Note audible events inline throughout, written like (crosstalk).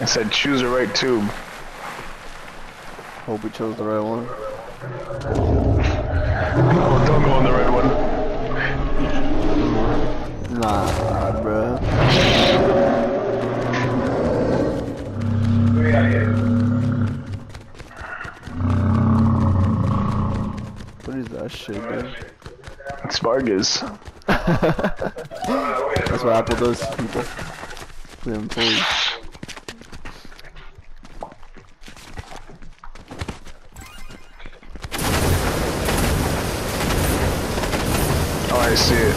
I said choose the right tube. Hope we chose the right one. Oh, don't go on the right one. Nah, bruh. What is that shit, dude? Spargus. (laughs) That's what Apple does to people. The employees. Oh, I see it.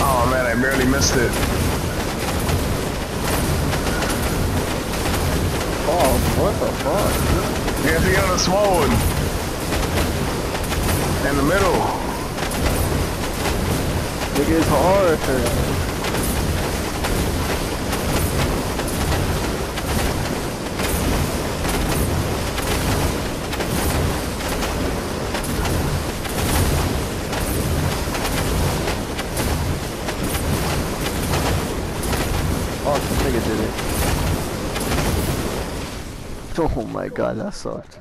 Oh man, I barely missed it. Oh, what the fuck? You have to get on the small one. In the middle. Nigga, it's hard. Oh, this nigga did it. (laughs) Oh my god, that sucked.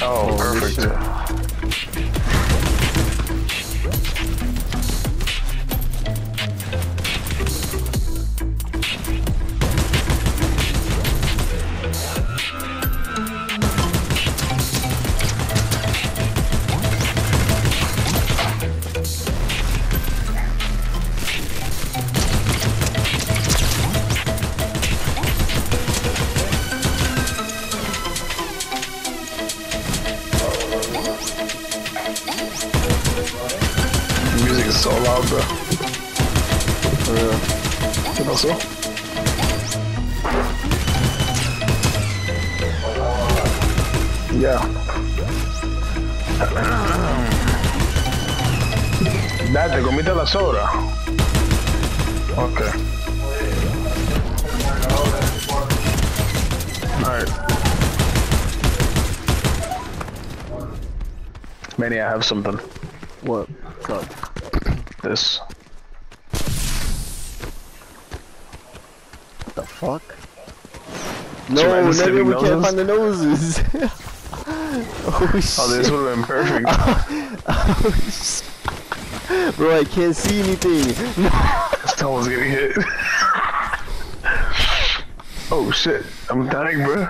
Oh, perfect. Music is so loud, bro. For real. Know so? Yeah. Date, comiste la sobra. Okay. Alright. Manny, I have something. What? Fuck. This. What the fuck? No, nigga, sitting we can't find the noses. oh (laughs) shit. Oh, this oh, would have been perfect. oh. (laughs) Bro, I can't see anything. Someone's getting hit. (laughs) oh shit, I'm dying, bro.